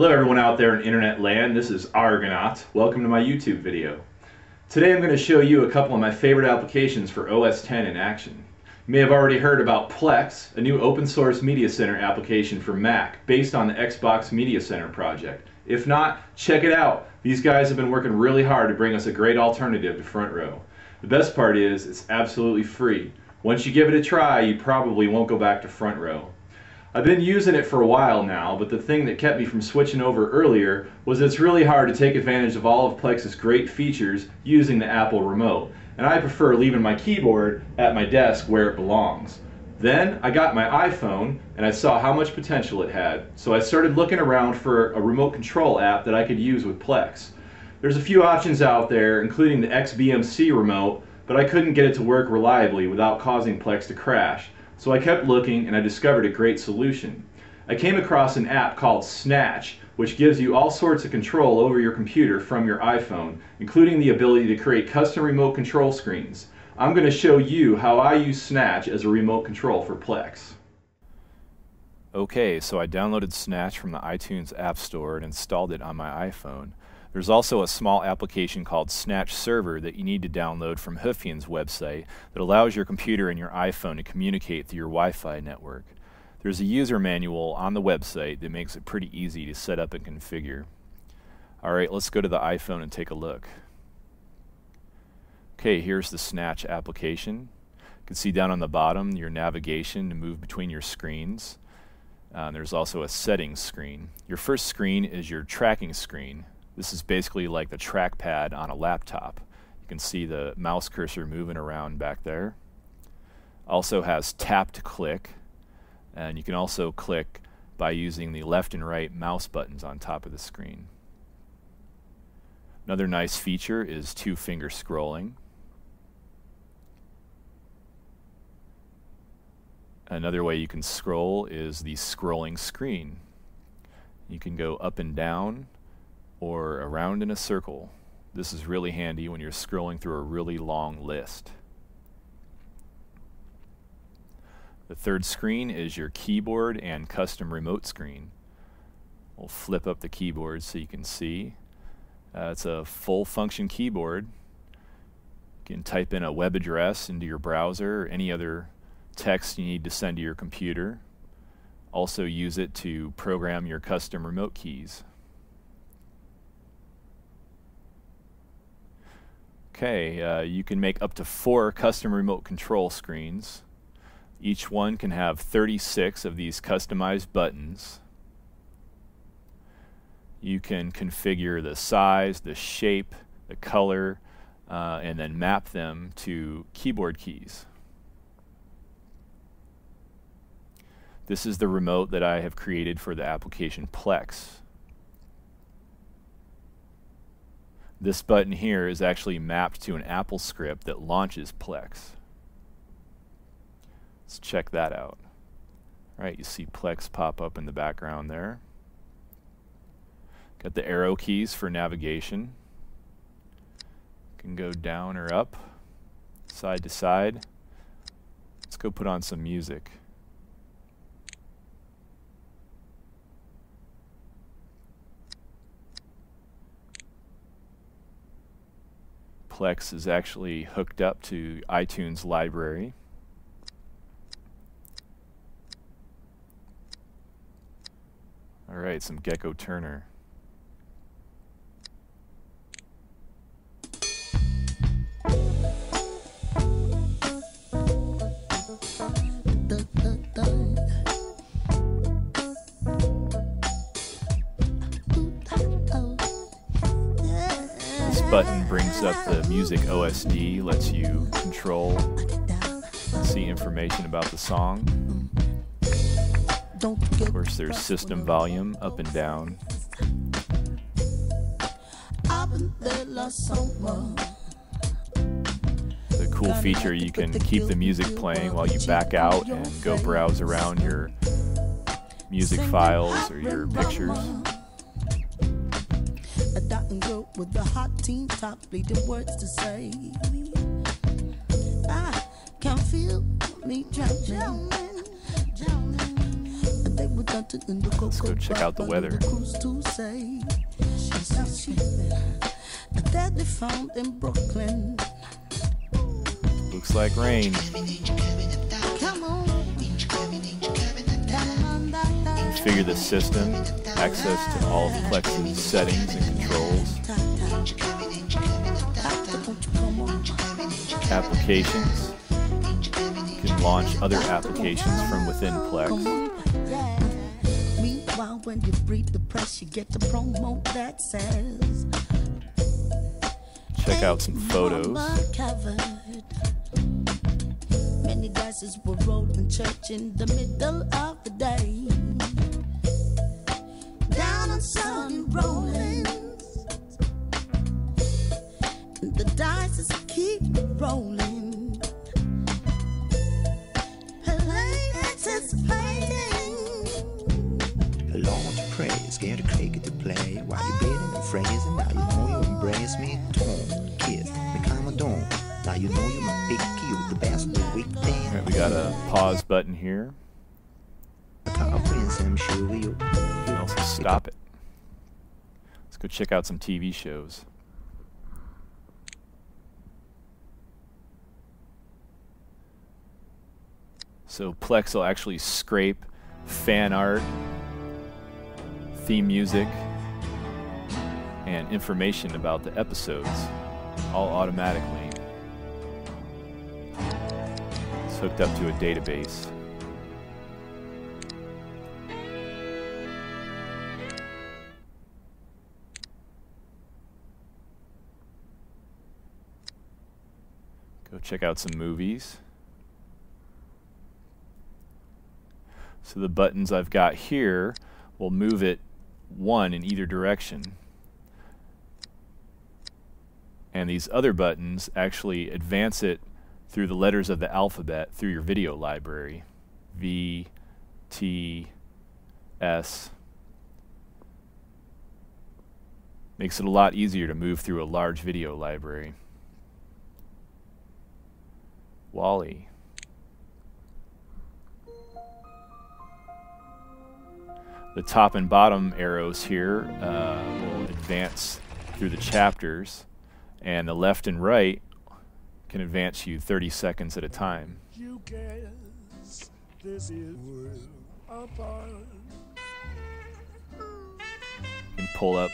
Hello everyone out there in internet land, this is Aargh-a-Knot. Welcome to my YouTube video. Today I'm going to show you a couple of my favorite applications for OS X in action. You may have already heard about Plex, a new open source media center application for Mac based on the Xbox Media Center project. If not, check it out. These guys have been working really hard to bring us a great alternative to Front Row. The best part is it's absolutely free. Once you give it a try, you probably won't go back to Front Row. I've been using it for a while now, but the thing that kept me from switching over earlier was it's really hard to take advantage of all of Plex's great features using the Apple remote, and I prefer leaving my keyboard at my desk where it belongs. Then I got my iPhone and I saw how much potential it had, so I started looking around for a remote control app that I could use with Plex. There's a few options out there, including the XBMC remote, but I couldn't get it to work reliably without causing Plex to crash. So I kept looking and I discovered a great solution. I came across an app called Snatch, which gives you all sorts of control over your computer from your iPhone, including the ability to create custom remote control screens. I'm going to show you how I use Snatch as a remote control for Plex. Okay, so I downloaded Snatch from the iTunes App Store and installed it on my iPhone. There's also a small application called Snatch Server that you need to download from Hoofian's website that allows your computer and your iPhone to communicate through your Wi-Fi network. There's a user manual on the website that makes it pretty easy to set up and configure. Alright, let's go to the iPhone and take a look. Okay, here's the Snatch application. You can see down on the bottom your navigation to move between your screens. Uh, there's also a settings screen. Your first screen is your tracking screen. This is basically like the trackpad on a laptop. You can see the mouse cursor moving around back there. Also has tap to click, and you can also click by using the left and right mouse buttons on top of the screen. Another nice feature is two finger scrolling. Another way you can scroll is the scrolling screen. You can go up and down or around in a circle. This is really handy when you're scrolling through a really long list. The third screen is your keyboard and custom remote screen. We'll flip up the keyboard so you can see. Uh, it's a full function keyboard. You can type in a web address into your browser or any other text you need to send to your computer. Also use it to program your custom remote keys. Okay, uh, you can make up to four custom remote control screens. Each one can have 36 of these customized buttons. You can configure the size, the shape, the color, uh, and then map them to keyboard keys. This is the remote that I have created for the application Plex. This button here is actually mapped to an Apple script that launches Plex. Let's check that out. All right, you see Plex pop up in the background there. Got the arrow keys for navigation. Can go down or up, side to side. Let's go put on some music. Plex is actually hooked up to iTunes library. All right, some Gecko Turner. Button brings up the music OSD, lets you control see information about the song. Of course, there's system volume up and down. The cool feature you can keep the music playing while you back out and go browse around your music files or your pictures with the hot teen top bleeding words to say. I can feel me drowning. Let's go check out the weather. Looks like rain. Configure the system, access to all of Plex's settings and controls. Applications. You can launch other applications from within Plex. Meanwhile, when you breathe the press, you get the promo that says check out some photos. Many were rolled in church in the middle of the day. Button here. Prince, I'm sure you. can also stop it. Go check out some TV shows. So Plex will actually scrape fan art, theme music, and information about the episodes all automatically. It's hooked up to a database. Go check out some movies. So the buttons I've got here will move it one in either direction. And these other buttons actually advance it through the letters of the alphabet through your video library. V, T, S. Makes it a lot easier to move through a large video library. WALL-E. the top and bottom arrows here uh, will advance through the chapters, and the left and right can advance you 30 seconds at a time. You guess this is can pull up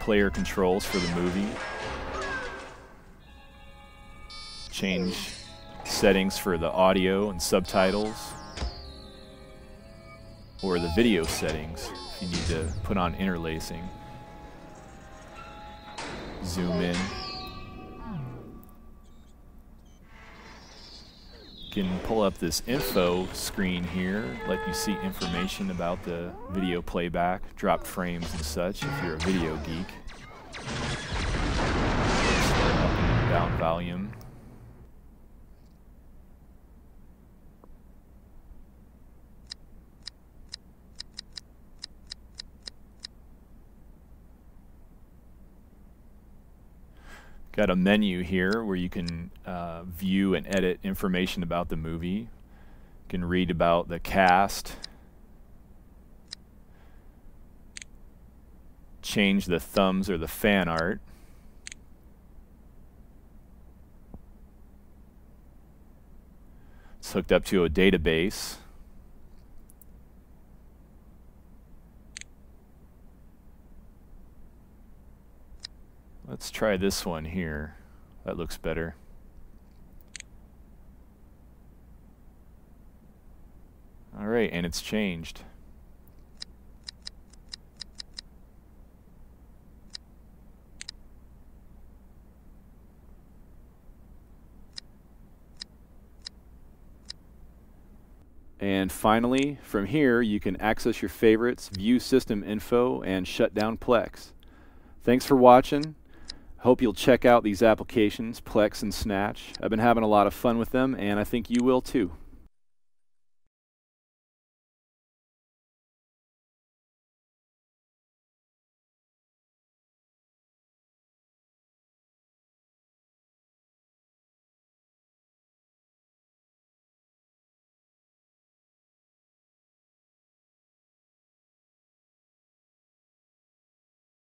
player controls for the movie. Change settings for the audio and subtitles or the video settings if you need to put on interlacing. Zoom in. You can pull up this info screen here, let you see information about the video playback, dropped frames and such if you're a video geek. Up and Down volume. Got a menu here where you can uh, view and edit information about the movie. You can read about the cast. Change the thumbs or the fan art. It's hooked up to a database. Let's try this one here. That looks better. All right, and it's changed. And finally, from here, you can access your favorites, view system info, and shut down Plex. Thanks for watching. Hope you'll check out these applications, Plex and Snatch. I've been having a lot of fun with them, and I think you will too.